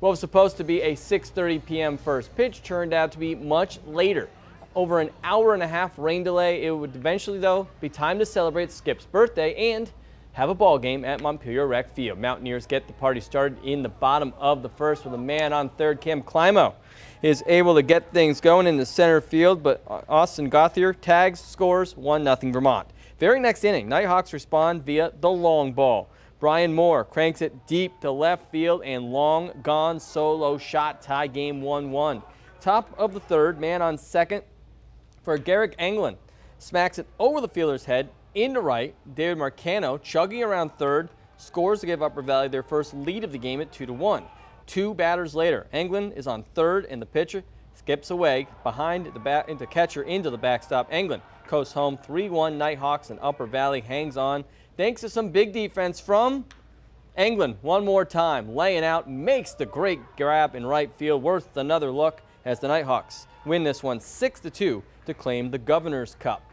What was supposed to be a 6.30 p.m. first pitch turned out to be much later. Over an hour and a half rain delay, it would eventually, though, be time to celebrate Skip's birthday and have a ball game at Montpelier Rec Field. Mountaineers get the party started in the bottom of the first with a man on third. Cam Climo is able to get things going in the center field, but Austin Gothier tags, scores 1-0 Vermont. Very next inning, Nighthawks respond via the long ball. Brian Moore cranks it deep to left field and long gone solo shot tie game 1-1. Top of the third, man on second for Gehrig Anglin. Smacks it over the fielder's head into right. David Marcano chugging around third, scores to give Upper Valley their first lead of the game at 2 to 1. Two batters later, Anglin is on third and the pitcher skips away behind the bat into catcher into the backstop. Anglin coasts home 3-1 Nighthawks and Upper Valley hangs on thanks to some big defense from Anglin one more time, laying out, makes the great grab in right field, worth another look as the Nighthawks win this one 6-2 to claim the Governor's Cup.